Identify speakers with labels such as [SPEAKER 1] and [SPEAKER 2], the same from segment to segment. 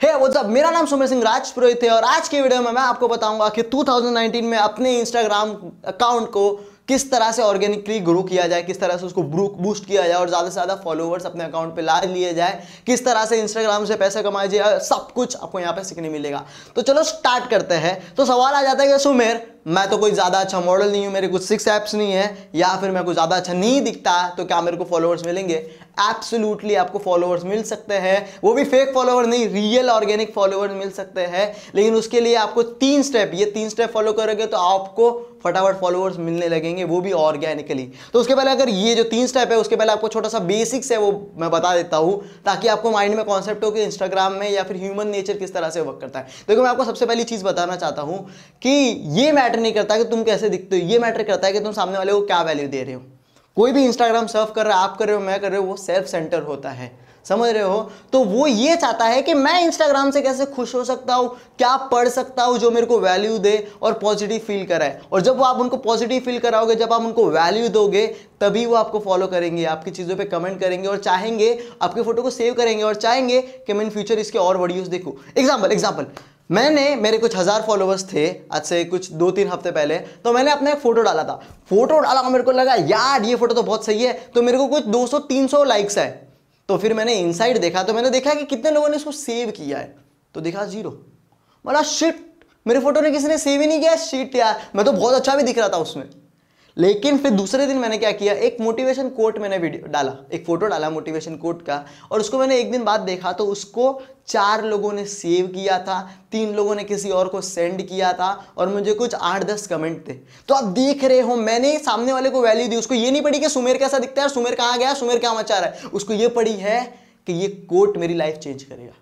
[SPEAKER 1] हे hey, मेरा नाम सुमेर सिंह राजपुरोहित है और आज के वीडियो में मैं आपको बताऊँगा कि 2019 में अपने इंस्टाग्राम अकाउंट को किस तरह से ऑर्गेनिकली ग्रो किया जाए किस तरह से उसको बूस्ट किया जाए और ज़्यादा से ज़्यादा फॉलोवर्स अपने अकाउंट पे ला लिए जाए किस तरह से इंस्टाग्राम से पैसे कमाए जाए सब कुछ आपको यहाँ पे सीखने मिलेगा। तो चलो स्टार्ट करते हैं। तो सवाल आ जाता है कि सुमेर मैं तो कोई ज़्यादा अच्छा मॉडल नहीं हूँ, मेरे कुछ सिक्स ऐप्स नहीं है, या फिर मैं कुछ ज़्यादा अच्छा नहीं दिखता तो क्या मेरे को फॉलोअर्स मिलेंगे? एब्सोल्युटली आपको फॉलोअर्स मिल सकते हैं। वो भी फेक फॉलोअर नहीं रियल ऑर्गेनिक फॉलोअर्स मिल सकते हैं। लेकिन उसके लिए आपको तीन स्टेप ये तीन स्टेप फॉलो करोगे तो आपको फटाफट फॉलोअर्स मिलने लगेंगे, वो भी ऑर्गेनिकली तो उसके पहले अगर ये जो तीन स्टेप है, उसके पहले आपको छोटा सा बेसिक्स है, वो मैं बता देता हूँ, ताकि आपको माइंड में कॉन्सेप्ट हो कि इंस्टाग्राम में या फिर ह्यूमन नेचर किस तरह से वर्क करता है। देखो, मैं आपको सबसे पहली चीज़ बताना चाहता हूँ कि ये मैटर नहीं करता कि तुम कैसे दिखते हो, ये मैटर करता है कि तुम सामने वाले को क्या वैल्यू दे रहे हो। कोई भी इंस्टाग्राम सर्व कर रहा है, आप कर रहे हो, मैं कर रहे हो, वो सेल्फ सेंटर होता है। समझ रहे हो? तो वो ये चाहता है कि मैं इंस्टाग्राम से कैसे खुश हो सकता हूँ, क्या पढ़ सकता हूँ जो मेरे को वैल्यू दे और पॉजिटिव फील कराए। और जब वो आप उनको पॉजिटिव फील कराओगे, जब आप उनको वैल्यू दोगे, तभी वो आपको फॉलो करेंगे, आपकी चीज़ों पे कमेंट करेंगे और चाहेंगे, आपके फ़ोटो को सेव करेंगे और चाहेंगे कि मैं इन फ्यूचर इसके और वीडियोस देखूँ। एग्ज़ाम्पल एग्ज़ाम्पल मैंने, मेरे कुछ हज़ार फॉलोअर्स थे, आज से कुछ दो तीन हफ़्ते पहले तो मैंने अपना एक फ़ोटो डाला था। फ़ोटो डाला, मेरे को लगा, यार, ये फ़ोटो तो बहुत सही है। तो मेरे को कुछ 200-300 लाइक्स है तो फिर मैंने इनसाइड देखा तो मैंने देखा कि कितने लोगों ने इसको सेव किया है। तो देखा ज़ीरो मतलब शिट मेरे फ़ोटो ने किसी ने सेव ही नहीं किया। शिट यार! मैं तो बहुत अच्छा भी दिख रहा था उसमें। लेकिन फिर दूसरे दिन मैंने क्या किया, एक मोटिवेशन कोट मैंने वीडियो डाला, एक फ़ोटो डाला मोटिवेशन कोट का, और उसको मैंने एक दिन बाद देखा तो उसको चार लोगों ने सेव किया था, तीन लोगों ने किसी और को सेंड किया था, और मुझे कुछ आठ दस कमेंट थे। तो आप देख रहे हो, मैंने सामने वाले को वैल्यू दी, उसको ये नहीं पड़ी कि सुमेर कैसा दिखता है, सुमेर कहाँ गया, सुमेर क्या मचा रहा है, उसको ये पड़ी है कि ये कोट मेरी लाइफ चेंज करेगा।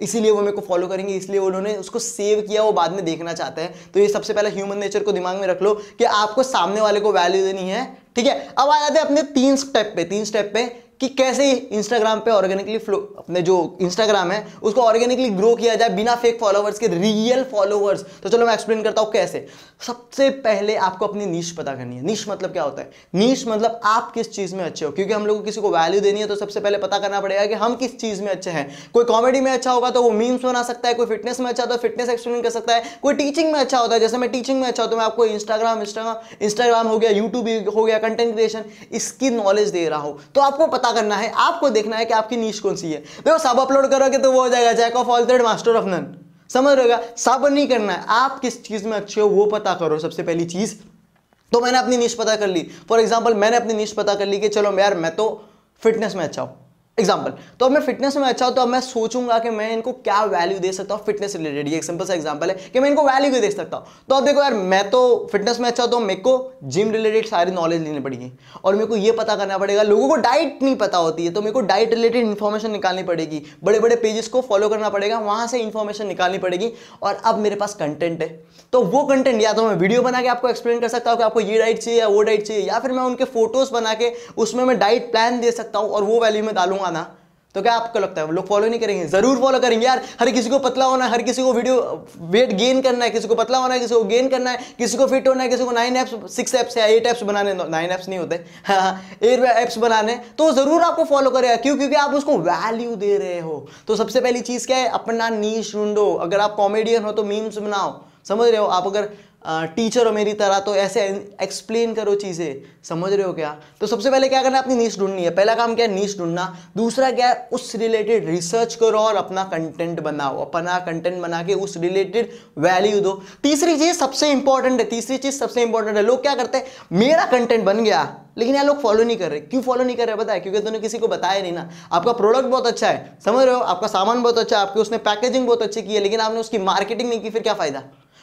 [SPEAKER 1] इसीलिए वो मेरे को फॉलो करेंगे, इसलिए उन्होंने उसको सेव किया, वो बाद में देखना चाहते हैं। तो ये सबसे पहले ह्यूमन नेचर को दिमाग में रख लो कि आपको सामने वाले को वैल्यू देनी है ठीक है? अब आ जाते हैं अपने तीन स्टेप पे, तीन स्टेप पे कि कैसे इंस्टाग्राम पे ऑर्गेनिकली फ्लो अपने जो इंस्टाग्राम है, उसको ऑर्गेनिकली ग्रो किया जाए बिना फेक फॉलोवर्स के रियल फॉलोवर्स तो चलो मैं एक्सप्लेन करता हूँ कैसे। सबसे पहले आपको अपनी नीच पता करनी है। नीच मतलब क्या होता है? नीच मतलब आप किस चीज़ में अच्छे हो। क्योंकि हम लोग को किसी को वैल्यू देनी है तो सबसे पहले पता करना पड़ेगा कि हम किस चीज़ में अच्छे हैं। कोई कॉमेडी में अच्छा होगा तो वो मीम्स बना सकता है, कोई फिटनेस में अच्छा तो फिटनेस एक्सप्लेन कर सकता है, कोई टीचिंग में अच्छा होता है। जैसे मैं टीचिंग में अच्छा होता तो मैं आपको इंस्टाग्राम इंस्टाग्राम इंस्टाग्राम हो गया यूट्यूब हो गया कंटेंट क्रिएशन इसकी नॉलेज दे रहा हो। तो आपको पता करना है, आपको देखना है कि आपकी नीच कौन सी है। देखो सब अपलोड करोगे तो वो हो जाएगा jack of all thread master of none समझ रहेगा सब नहीं करना है। आप किस चीज़ में अच्छे हो, वो पता करो सबसे पहली चीज़। तो मैंने अपनी नीच पता कर ली। फॉर एग्ज़ाम्पल मैंने अपनी नीच पता कर ली कि चलो यार, मैं तो फिटनेस में अच्छा हूँ। एग्ज़ाम्पल तो अब मैं फिटनेस में अच्छा तो अब मैं सोचूँगा कि मैं इनको क्या वैल्यू दे सकता हूँ फिटनेस रिलेटेड ये सिंपल सा एग्ज़ाम्पल है कि मैं इनको वैल्यू दे सकता हूँ? तो अब देखो यार, मैं तो फिटनेस में अच्छा तो मेरे को जिम रिलेटेड सारी नॉलेज लेनी पड़ेगी। और मेरे को ये पता करना पड़ेगा, लोगों को डाइट नहीं पता होती है तो मेरे को डाइट रिलेटेड इन्फॉर्मेशन निकालनी पड़ेगी। बड़े बड़े पेजेस को फॉलो करना पड़ेगा, वहाँ से इन्फॉर्मेशन निकालनी पड़ेगी। और अब मेरे पास कंटेंट है। तो वो कंटेंट या तो मैं वीडियो बना के आपको एक्सप्लेन कर सकता हूँ कि आपको ये डाइट चाहिए या वो डाइट चाहिए, या फिर मैं उनके फ़ोटोज़ बना के उसमें मैं डाइट प्लान दे सकता हूँ और वो वैल्यू में डालूँगा ना तो क्या आपको लगता है लोग फॉलो नहीं करेंगे? ज़रूर फॉलो करेंगे यार। हर किसी को पतला होना है, हर किसी को वीडियो वेट गेन करना है, किसी को पतला होना है, किसी को गेन करना है, किसी को फिट होना है, किसी को नाइन एप्स सिक्स एप्स या एट एप्स बनाने नाइन एप्स नहीं होते। एट एप्स बनाने। तो ज़रूर आपको फॉलो करेगा। क्यों? क्योंकि आप उसको वैल्यू दे रहे हो। तो सबसे पहली चीज़ क्या है? अपना नीच ढूंढो। अगर आप कॉमेडियन हो तो मीम्स बनाओ। समझ रहे हो? आप अगर टीचर हो मेरी तरह तो ऐसे एक्सप्लेन करो चीज़ें। समझ रहे हो क्या? तो सबसे पहले क्या करना है? अपनी नीच ढूंढनी है। पहला काम क्या है? नीच ढूंढना। दूसरा क्या है? उस रिलेटेड रिसर्च करो और अपना कंटेंट बनाओ। अपना कंटेंट बना के उस रिलेटेड वैल्यू दो। तीसरी चीज़ सबसे इंपॉर्टेंट है। तीसरी चीज़ सबसे इंपॉर्टेंट है। लोग क्या करते हैं? मेरा कंटेंट बन गया, लेकिन यार लोग फॉलो नहीं कर रहे। क्यों फॉलो नहीं कर रहे बताया, क्योंकि तुमने किसी को बताया नहीं ना। आपका प्रोडक्ट बहुत अच्छा है। समझ रहे हो? आपका सामान बहुत अच्छा है। आपकी उसने पैकेजिंग बहुत अच्छी की है, लेकिन आपने उसकी मार्केटिंग नहीं की, फिर क्या फ़ायदा?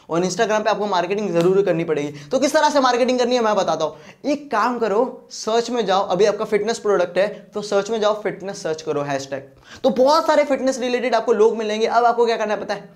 [SPEAKER 1] और इंस्टाग्राम पे आपको मार्केटिंग ज़रूर करनी पड़ेगी। तो किस तरह से मार्केटिंग करनी है मैं बताता हूँ। एक काम करो सर्च में जाओ। अभी आपका फिटनेस प्रोडक्ट है तो सर्च में जाओ फिटनेस सर्च करो हैश तो बहुत सारे फिटनेस रिलेटेड आपको लोग मिलेंगे। अब आपको क्या करना है पता है?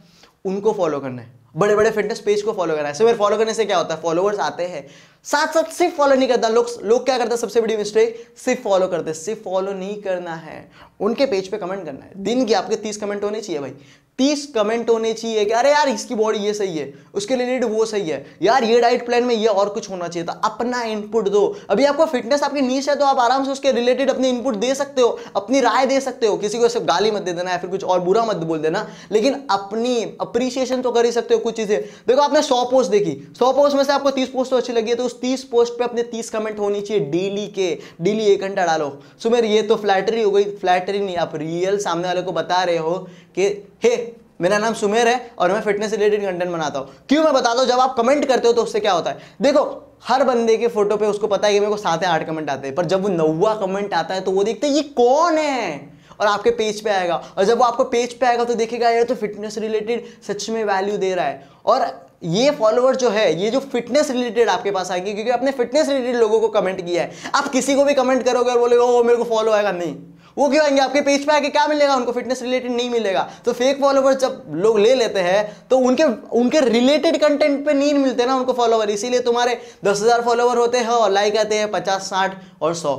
[SPEAKER 1] उनको फॉलो करना है। बड़े बड़े फिटनेस पेज को फॉलो करना है। सिर्फ़ फॉलो करने से क्या होता है? फॉलोअर्स आते हैं। साथ साथ सिर्फ़ फॉलो नहीं करता। लोग लोग क्या करते हैं? सबसे बड़ी मिस्टेक सिर्फ़ फॉलो करते हैं। सिर्फ़ फॉलो नहीं करना है। उनके पेज पे कमेंट करना है। दिन की आपके तीस कमेंट होने चाहिए भाई। तीस कमेंट होने चाहिए कि, अरे यार, इसकी बॉडी ये सही है, उसके रिलेटेड वो सही है, यार, ये डाइट प्लान में ये और कुछ होना चाहिए। था अपना इनपुट दो। अभी आपको फिटनेस आपकी नीच है तो आप आराम से उसके रिलेटेड अपनी इनपुट दे सकते हो, अपनी राय दे सकते हो। किसी को सिर्फ़ गाली मत दे देना या फिर कुछ और बुरा मत बोल देना, लेकिन अपनी अप्रिसिएशन तो कर ही सकते हो कुछ चीज़ें। देखो, आपने सौ पोस्ट देखी। सौ पोस्ट में से आपको तीस पोस्ट तो अच्छी लगी है तो उस तीस पोस्ट पर अपने तीस कमेंट होनी चाहिए डेली के। डेली एक घंटा डालो। सुमेर, ये तो फ्लैटरी हो गई। फ्लैटरी नहीं, आप रियल सामने वाले को बता रहे हो कि हे, मेरा नाम सुमेर है और मैं फिटनेस रिलेटेड कंटेंट बनाता हूँ। क्यों मैं बता दो जब आप कमेंट करते हो तो उससे क्या होता है? देखो, हर बंदे के फ़ोटो पे उसको पता है कि मेरे को सात या आठ कमेंट आते हैं, पर जब वो नौवा कमेंट आता है तो वो देखते हैं, ये कौन है? और आपके पेज पे आएगा। और जब वो आपको पेज पे आएगा तो देखेगा, यार तो फिटनेस रिलेटेड सच में वैल्यू दे रहा है। और ये फॉलोअर जो है, ये जो फिटनेस रिलेटेड आपके पास आएगी, क्योंकि आपने फिटनेस रिलेटेड लोगों को कमेंट किया है। आप किसी को भी कमेंट करोगे और बोलेगा ओ मेरे को फॉलो आएगा। नहीं। वो क्यों आएँगे आपके पेज पे आके क्या मिलेगा? उनको फिटनेस रिलेटेड नहीं मिलेगा। तो फेक फॉलोवर जब लोग ले लेते हैं तो उनके उनके रिलेटेड कंटेंट पे नहीं मिलते ना उनको फॉलोवर इसीलिए तुम्हारे दस हज़ार फॉलोवर होते हैं और लाइक आते हैं पचास, साठ और सौ।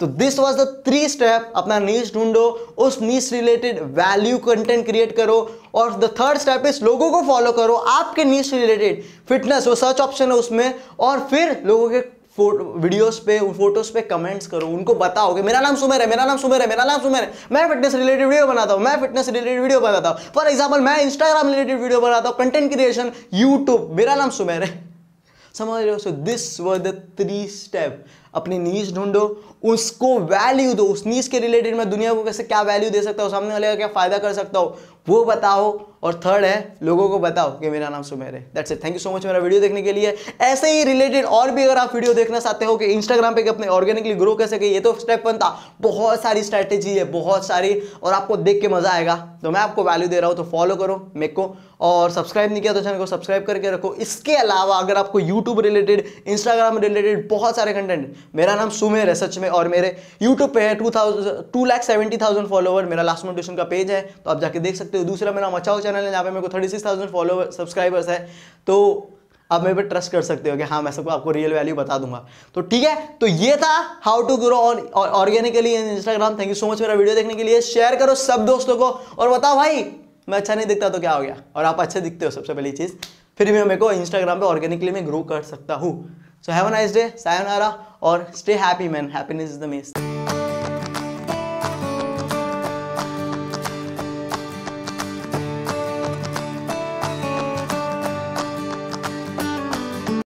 [SPEAKER 1] तो this was the three step अपना नीच ढूंढो, उस नीच रिलेटेड वैल्यू कंटेंट क्रिएट करो और द थर्ड स्टेप इस लोगों को फॉलो करो। आपके नीच रिलेटेड फिटनेस वो सर्च ऑप्शन है उसमें और फिर लोगों के वीडियोस पे फ़ोटोज़ पे कमेंट्स करो, उनको बताओ कि मेरा नाम सुमेर है, मेरा नाम सुमेर है, मेरा नाम सुमेर है। मैं फिटनेस रिलेटेड वीडियो बनाता हूँ, मैं फिटनेस रिलेटेड वीडियो बनाता हूँ। फॉर एग्ज़ाम्पल मैं इंस्टाग्राम रिलेटेड वीडियो बनाता हूँ कंटेंट क्रिएशन यूट्यूब मेरा नाम सुमेर है। समझ रहे हो? So this were the three step अपनी नीच ढूंढो, उसको वैल्यू दो। उस नीच के रिलेटेड मैं दुनिया को कैसे क्या वैल्यू दे सकता हूँ, सामने वाले का क्या फ़ायदा कर सकता हूँ, वो बताओ। और थर्ड है, लोगों को बताओ कि मेरा नाम सुमेर है। That's it thank you so much मेरा वीडियो देखने के लिए। ऐसे ही रिलेटेड और भी अगर आप वीडियो देखना चाहते हो कि इंस्टाग्राम पे कि अपने ऑर्गेनिकली ग्रो कैसे कि ये तो स्टेप वन था। बहुत सारी स्ट्रैटेजी है, बहुत सारी। और आपको देख के मज़ा आएगा। तो मैं आपको वैल्यू दे रहा हूँ तो फॉलो करो मेरे को। और सब्सक्राइब नहीं किया तो चैनल को सब्सक्राइब करके रखो। इसके अलावा अगर आपको यूट्यूब रिलेटेड इंस्टाग्राम रिलेटेड बहुत सारे कंटेंट मेरा नाम सुमेर है, सच में, और मेरे यूट्यूब पे है two thousand two lakh seventy thousand follower मेरा लास्ट मोटिवेशन का पेज है तो आप जाके देख सकते हो। दूसरा मेरा मचाओ चैनल है, जहाँ पे मेरे को thirty six thousand follower subscribers है तो आप मेरे पे ट्रस्ट कर सकते हो कि हाँ मैं सबको आपको रियल वैल्यू बता दूँगा। तो ठीक है तो ये था how to grow on organically in Instagram thank you so much मेरा वीडियो देखने के लिए। शेयर करो सब दोस्तों को, और बताओ भाई, मैं अच्छा नहीं दिखता तो क्या हो गया? और आप अच्छे दिखते हो सबसे पहली चीज़। फिर भी मेरे को इंस्टाग्राम पे ऑर्गेनिकली मैं ग्रो कर सकता हूँ। So have a nice day sayonara or stay happy man. Happiness is the main